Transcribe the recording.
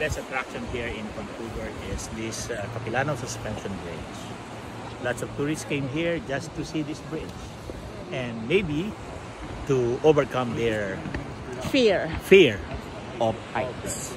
best attraction here in Vancouver is this uh, Capilano Suspension Bridge. Lots of tourists came here just to see this bridge and maybe to overcome their Fear. fear of heights.